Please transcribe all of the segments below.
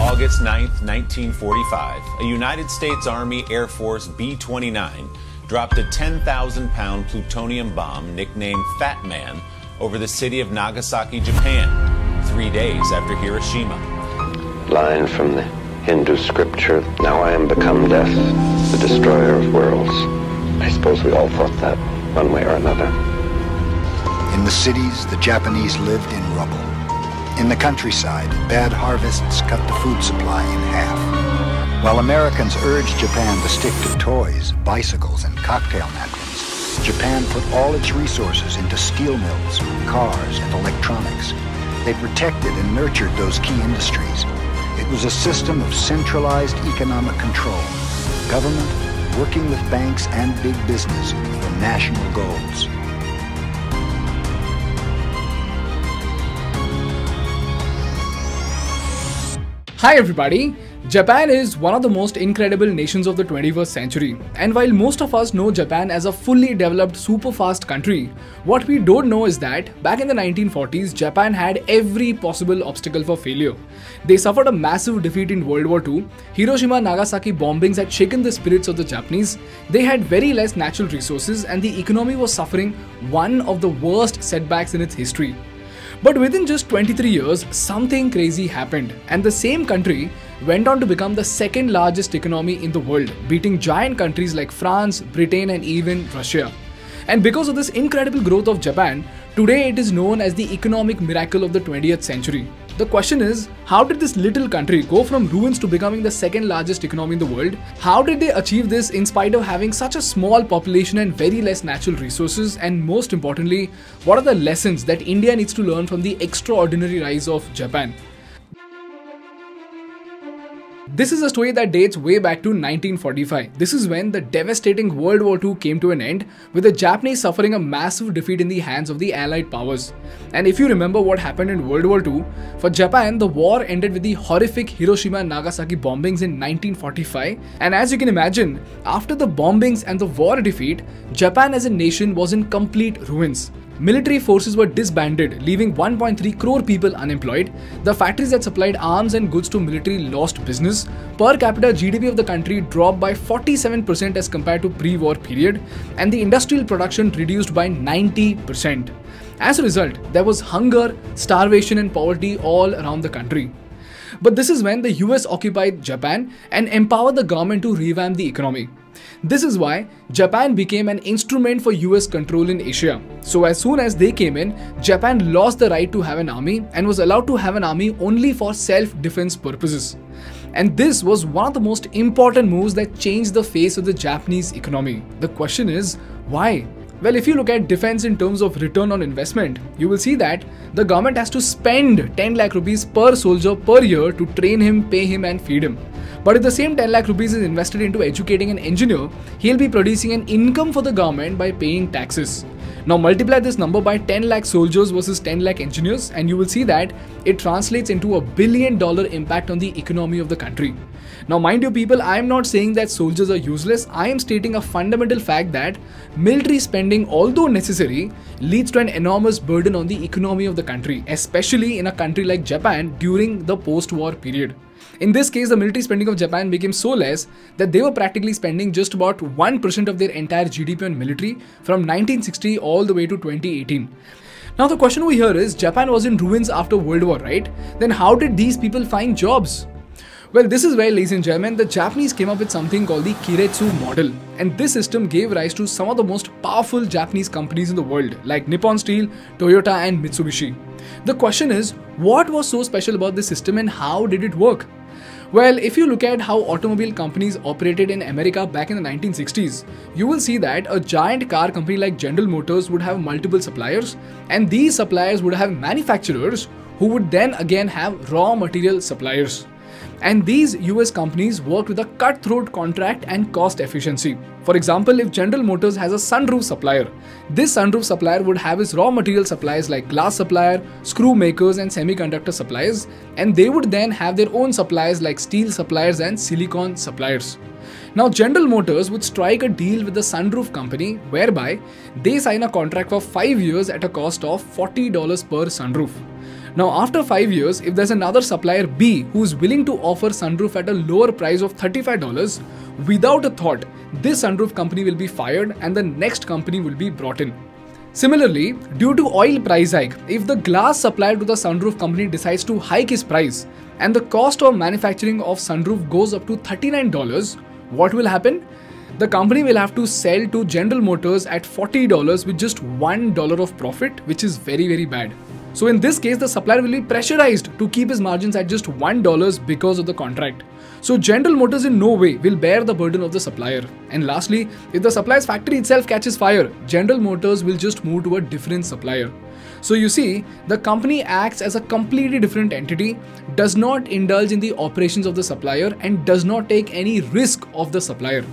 August 9th, 1945, a United States Army Air Force B 29 dropped a 10,000 pound plutonium bomb nicknamed Fat Man over the city of Nagasaki, Japan, three days after Hiroshima. Line from the Hindu scripture Now I am become death, the destroyer of worlds. I suppose we all thought that one way or another. In the cities, the Japanese lived in rubble. In the countryside, bad harvests cut the food supply in half. While Americans urged Japan to stick to toys, bicycles, and cocktail napkins, Japan put all its resources into steel mills, cars, and electronics. They protected and nurtured those key industries. It was a system of centralized economic control, government working with banks and big business for national goals. Hi everybody! Japan is one of the most incredible nations of the 21st century. And while most of us know Japan as a fully developed super fast country, what we don't know is that back in the 1940s, Japan had every possible obstacle for failure. They suffered a massive defeat in World War II. Hiroshima Nagasaki bombings had shaken the spirits of the Japanese. They had very less natural resources and the economy was suffering one of the worst setbacks in its history. But within just 23 years, something crazy happened, and the same country went on to become the second largest economy in the world, beating giant countries like France, Britain, and even Russia. And because of this incredible growth of Japan, today it is known as the economic miracle of the 20th century. The question is, how did this little country go from ruins to becoming the second largest economy in the world? How did they achieve this in spite of having such a small population and very less natural resources? And most importantly, what are the lessons that India needs to learn from the extraordinary rise of Japan? This is a story that dates way back to 1945. This is when the devastating World War II came to an end, with the Japanese suffering a massive defeat in the hands of the Allied powers. And if you remember what happened in World War II, for Japan, the war ended with the horrific Hiroshima and Nagasaki bombings in 1945. And as you can imagine, after the bombings and the war defeat, Japan as a nation was in complete ruins. Military forces were disbanded, leaving 1.3 crore people unemployed. The factories that supplied arms and goods to military lost business. Per capita GDP of the country dropped by 47% as compared to pre-war period, and the industrial production reduced by 90%. As a result, there was hunger, starvation and poverty all around the country. But this is when the US occupied Japan and empowered the government to revamp the economy. This is why Japan became an instrument for US control in Asia. So as soon as they came in, Japan lost the right to have an army and was allowed to have an army only for self-defense purposes. And this was one of the most important moves that changed the face of the Japanese economy. The question is, why? Well, if you look at defense in terms of return on investment, you will see that the government has to spend 10 lakh rupees per soldier per year to train him, pay him, and feed him. But if the same 10 lakh rupees is invested into educating an engineer, he'll be producing an income for the government by paying taxes. Now multiply this number by 10 lakh soldiers versus 10 lakh engineers and you will see that it translates into a billion dollar impact on the economy of the country. Now mind you people, I am not saying that soldiers are useless. I am stating a fundamental fact that military spending although necessary leads to an enormous burden on the economy of the country, especially in a country like Japan during the post-war period. In this case, the military spending of Japan became so less that they were practically spending just about 1% of their entire GDP on military from 1960 all the way to 2018. Now the question we hear is Japan was in ruins after World War, right? Then how did these people find jobs? Well, this is where, ladies and gentlemen, the Japanese came up with something called the Keiretsu model. And this system gave rise to some of the most powerful Japanese companies in the world, like Nippon Steel, Toyota, and Mitsubishi. The question is, what was so special about this system and how did it work? Well, if you look at how automobile companies operated in America back in the 1960s, you will see that a giant car company like General Motors would have multiple suppliers, and these suppliers would have manufacturers who would then again have raw material suppliers. And these US companies worked with a cutthroat contract and cost efficiency. For example, if General Motors has a sunroof supplier, this sunroof supplier would have its raw material suppliers like glass supplier, screw makers, and semiconductor suppliers, and they would then have their own suppliers like steel suppliers and silicon suppliers. Now, General Motors would strike a deal with the sunroof company whereby they sign a contract for 5 years at a cost of $40 per sunroof. Now, after 5 years, if there's another supplier B who's willing to offer sunroof at a lower price of $35, without a thought, this sunroof company will be fired and the next company will be brought in. Similarly, due to oil price hike, if the glass supplier to the sunroof company decides to hike his price and the cost of manufacturing of sunroof goes up to $39, what will happen? The company will have to sell to General Motors at $40 with just $1 of profit, which is very very bad. So in this case, the supplier will be pressurized to keep his margins at just $1 because of the contract. So General Motors in no way will bear the burden of the supplier. And lastly, if the supplier's factory itself catches fire, General Motors will just move to a different supplier. So you see, the company acts as a completely different entity, does not indulge in the operations of the supplier and does not take any risk of the supplier.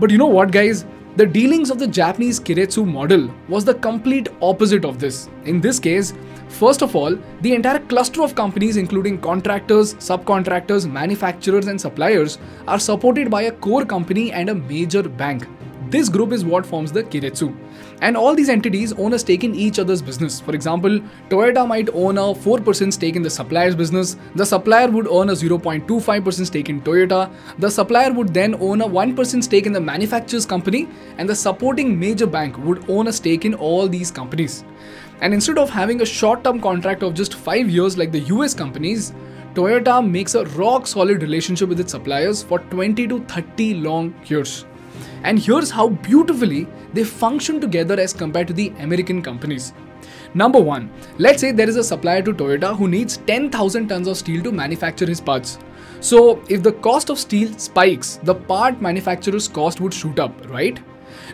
But you know what guys? The dealings of the Japanese Keiretsu model was the complete opposite of this. In this case, first of all, the entire cluster of companies including contractors, subcontractors, manufacturers and suppliers are supported by a core company and a major bank. This group is what forms the Keiretsu. And all these entities own a stake in each other's business. For example, Toyota might own a 4% stake in the supplier's business, the supplier would own a 0.25% stake in Toyota, the supplier would then own a 1% stake in the manufacturer's company, and the supporting major bank would own a stake in all these companies. And instead of having a short term contract of just 5 years like the US companies, Toyota makes a rock solid relationship with its suppliers for 20 to 30 long years. And here's how beautifully they function together as compared to the American companies. Number 1. Let's say there is a supplier to Toyota who needs 10,000 tons of steel to manufacture his parts. So, if the cost of steel spikes, the part manufacturer's cost would shoot up, right?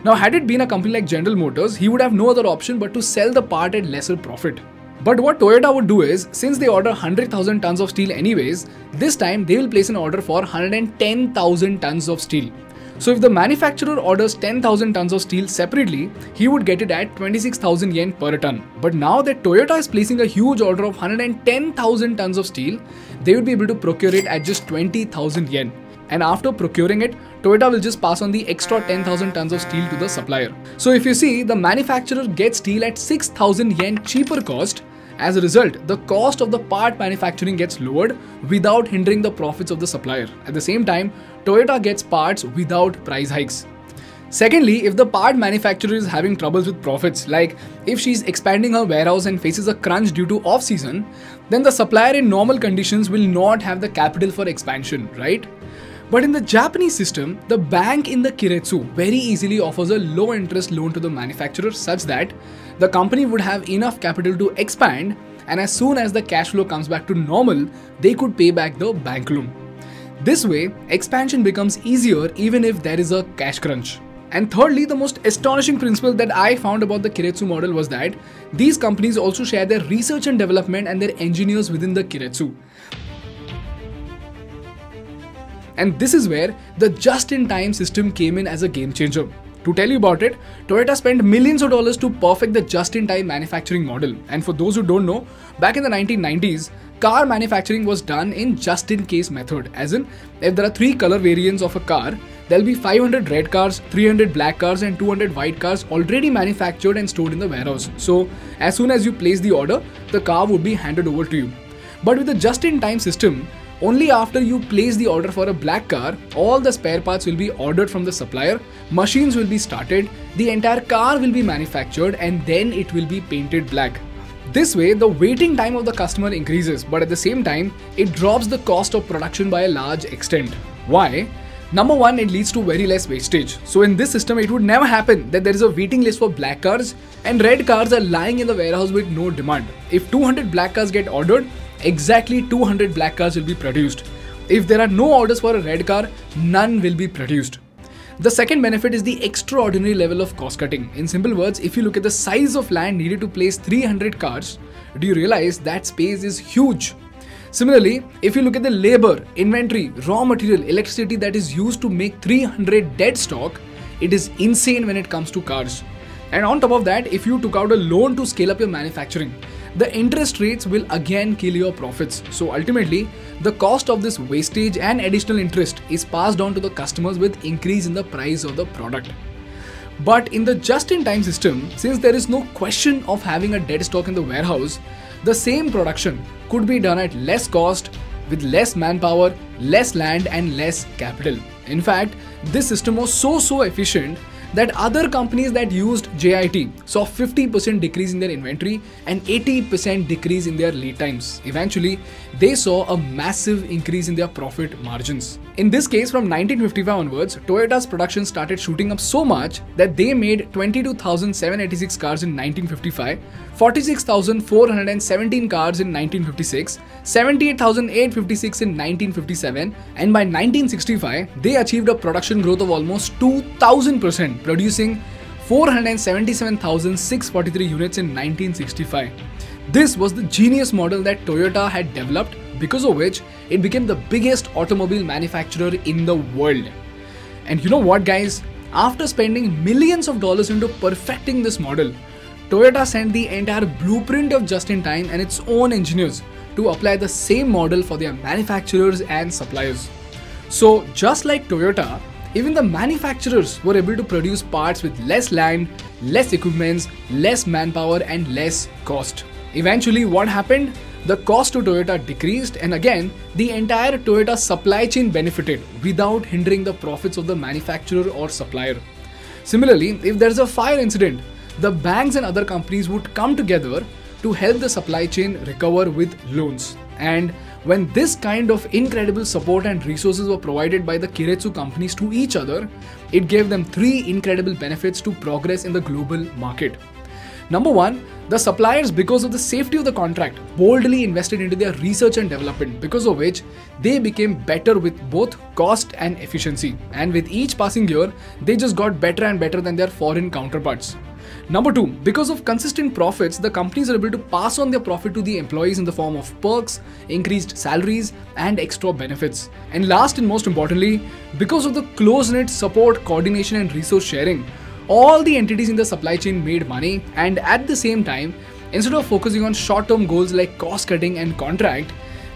Now, had it been a company like General Motors, he would have no other option but to sell the part at lesser profit. But what Toyota would do is, since they order 100,000 tons of steel anyways, this time they will place an order for 110,000 tons of steel. So if the manufacturer orders 10,000 tons of steel separately, he would get it at 26,000 yen per ton. But now that Toyota is placing a huge order of 110,000 tons of steel, they would be able to procure it at just 20,000 yen. And after procuring it, Toyota will just pass on the extra 10,000 tons of steel to the supplier. So if you see, the manufacturer gets steel at 6,000 yen cheaper cost as a result, the cost of the part manufacturing gets lowered without hindering the profits of the supplier. At the same time, Toyota gets parts without price hikes. Secondly, if the part manufacturer is having troubles with profits, like if she's expanding her warehouse and faces a crunch due to off season, then the supplier in normal conditions will not have the capital for expansion, right? But in the Japanese system, the bank in the Keiretsu very easily offers a low interest loan to the manufacturer such that the company would have enough capital to expand and as soon as the cash flow comes back to normal, they could pay back the bank loan. This way, expansion becomes easier even if there is a cash crunch. And thirdly, the most astonishing principle that I found about the Keiretsu model was that these companies also share their research and development and their engineers within the Keiretsu. And this is where the just in time system came in as a game changer. To tell you about it, Toyota spent millions of dollars to perfect the just in time manufacturing model. And for those who don't know, back in the 1990s, car manufacturing was done in just in case method. As in, if there are three color variants of a car, there'll be 500 red cars, 300 black cars, and 200 white cars already manufactured and stored in the warehouse. So, as soon as you place the order, the car would be handed over to you. But with the just in time system, only after you place the order for a black car, all the spare parts will be ordered from the supplier, machines will be started, the entire car will be manufactured, and then it will be painted black. This way, the waiting time of the customer increases, but at the same time, it drops the cost of production by a large extent. Why? Number one, it leads to very less wastage. So in this system, it would never happen that there is a waiting list for black cars and red cars are lying in the warehouse with no demand. If 200 black cars get ordered, exactly 200 black cars will be produced. If there are no orders for a red car, none will be produced. The second benefit is the extraordinary level of cost cutting. In simple words, if you look at the size of land needed to place 300 cars, do you realize that space is huge? Similarly, if you look at the labor, inventory, raw material, electricity that is used to make 300 dead stock, it is insane when it comes to cars. And on top of that, if you took out a loan to scale up your manufacturing, the interest rates will again kill your profits. So ultimately, the cost of this wastage and additional interest is passed on to the customers with increase in the price of the product. But in the just in time system, since there is no question of having a dead stock in the warehouse, the same production could be done at less cost with less manpower, less land, and less capital. In fact, this system was so so efficient that other companies that used JIT saw 50% decrease in their inventory and 80% decrease in their lead times. Eventually, they saw a massive increase in their profit margins. In this case, from 1955 onwards, Toyota's production started shooting up so much that they made 22,786 cars in 1955, 46,417 cars in 1956, 78,856 in 1957, and by 1965, they achieved a production growth of almost 2,000%, producing 477,643 units in 1965. This was the genius model that Toyota had developed, because of which it became the biggest automobile manufacturer in the world. And you know what, guys? After spending millions of dollars into perfecting this model, Toyota sent the entire blueprint of just in time and its own engineers to apply the same model for their manufacturers and suppliers. So, just like Toyota, even the manufacturers were able to produce parts with less land, less equipments, less manpower, and less cost. Eventually, what happened? The cost to Toyota decreased, and again, the entire Toyota supply chain benefited without hindering the profits of the manufacturer or supplier. Similarly, if there's a fire incident, the banks and other companies would come together to help the supply chain recover with loans. And when this kind of incredible support and resources were provided by the Keiretsu companies to each other, it gave them three incredible benefits to progress in the global market. Number one, the suppliers, because of the safety of the contract, boldly invested into their research and development, because of which they became better with both cost and efficiency. And with each passing year, they just got better and better than their foreign counterparts. Number two, because of consistent profits, the companies are able to pass on their profit to the employees in the form of perks, increased salaries, and extra benefits. And last and most importantly, because of the close knit support, coordination, and resource sharing, all the entities in the supply chain made money, and at the same time, instead of focusing on short term goals like cost cutting and contract,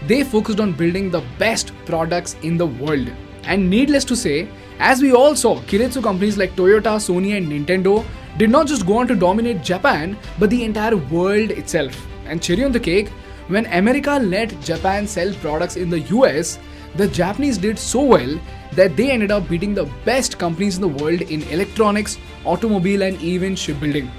they focused on building the best products in the world. And needless to say, as we all saw, Keiretsu companies like Toyota, Sony, and Nintendo did not just go on to dominate Japan, but the entire world itself. And cherry on the cake, when America let Japan sell products in the US, the Japanese did so well that they ended up beating the best companies in the world in electronics, automobile, and even shipbuilding.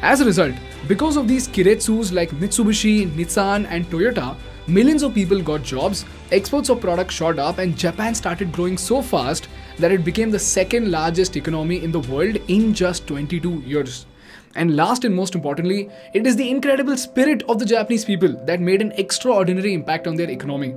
As a result, because of these Keiretsus like Mitsubishi, Nissan, and Toyota, millions of people got jobs, exports of products shot up, and Japan started growing so fast that it became the second largest economy in the world in just 22 years. And last and most importantly, it is the incredible spirit of the Japanese people that made an extraordinary impact on their economy.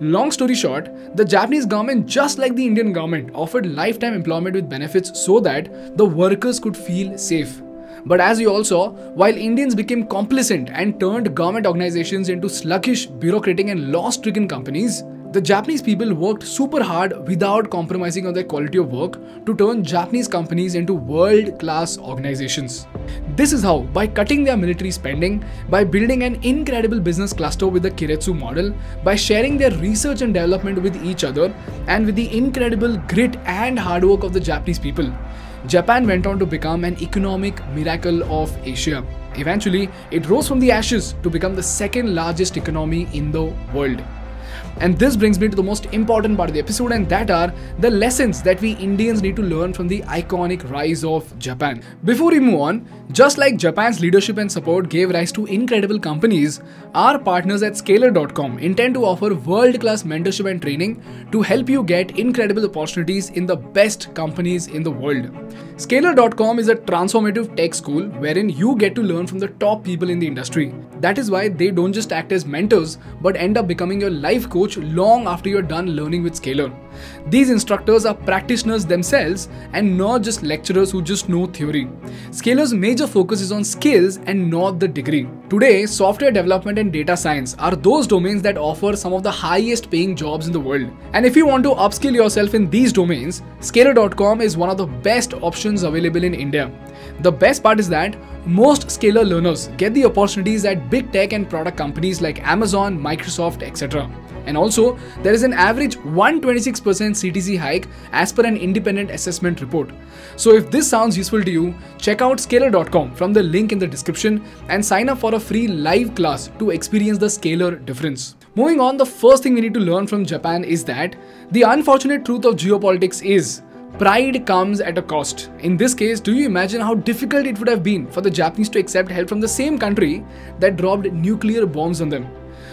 Long story short, the Japanese government, just like the Indian government, offered lifetime employment with benefits so that the workers could feel safe. But as you all saw, while Indians became complacent and turned government organizations into sluggish, bureaucratic, and law stricken companies, the Japanese people worked super hard without compromising on their quality of work to turn Japanese companies into world class organizations. This is how, by cutting their military spending, by building an incredible business cluster with the Keiretsu model, by sharing their research and development with each other, and with the incredible grit and hard work of the Japanese people, Japan went on to become an economic miracle of Asia. Eventually, it rose from the ashes to become the second largest economy in the world. And this brings me to the most important part of the episode, and that are the lessons that we Indians need to learn from the iconic rise of Japan. Before we move on, just like Japan's leadership and support gave rise to incredible companies, our partners at Scaler.com intend to offer world class mentorship and training to help you get incredible opportunities in the best companies in the world. Scaler.com is a transformative tech school wherein you get to learn from the top people in the industry. That is why they don't just act as mentors but end up becoming your life coach long after you're done learning with Scaler. These instructors are practitioners themselves and not just lecturers who just know theory. Scaler's major focus is on skills and not the degree. Today, software development and data science are those domains that offer some of the highest paying jobs in the world. And if you want to upskill yourself in these domains, Scaler.com is one of the best options available in India. The best part is that most Scaler learners get the opportunities at big tech and product companies like Amazon, Microsoft, etc. And also, there is an average 126% CTC hike as per an independent assessment report. So, if this sounds useful to you, check out Scaler.com from the link in the description and sign up for a free live class to experience the Scaler difference. Moving on, the first thing we need to learn from Japan is that the unfortunate truth of geopolitics is pride comes at a cost. In this case, do you imagine how difficult it would have been for the Japanese to accept help from the same country that dropped nuclear bombs on them?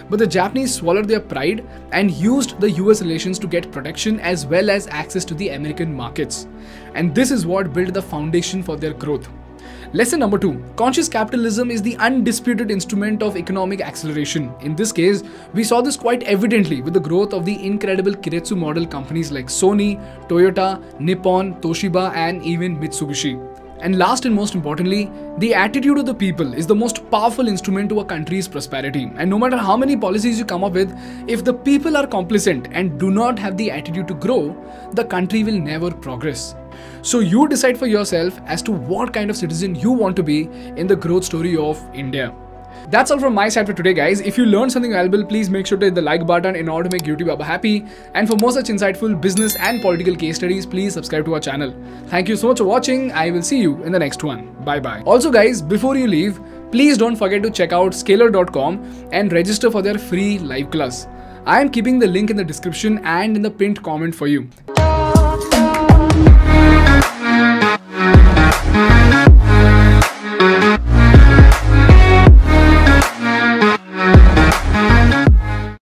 But the Japanese swallowed their pride and used the US relations to get protection as well as access to the American markets. And this is what built the foundation for their growth. Lesson number two conscious capitalism is the undisputed instrument of economic acceleration. In this case, we saw this quite evidently with the growth of the incredible Keiretsu model companies like Sony, Toyota, Nippon, Toshiba, and even Mitsubishi. And last and most importantly, the attitude of the people is the most powerful instrument to a country's prosperity. And no matter how many policies you come up with, if the people are complacent and do not have the attitude to grow, the country will never progress. So you decide for yourself as to what kind of citizen you want to be in the growth story of India. That's all from my side for today, guys. If you learned something valuable, please make sure to hit the like button in order to make YouTube happy. And for more such insightful business and political case studies, please subscribe to our channel. Thank you so much for watching. I will see you in the next one. Bye bye. Also, guys, before you leave, please don't forget to check out Scaler.com and register for their free live class. I am keeping the link in the description and in the pinned comment for you.